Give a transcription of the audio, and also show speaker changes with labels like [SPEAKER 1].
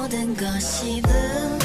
[SPEAKER 1] 모든 것이 분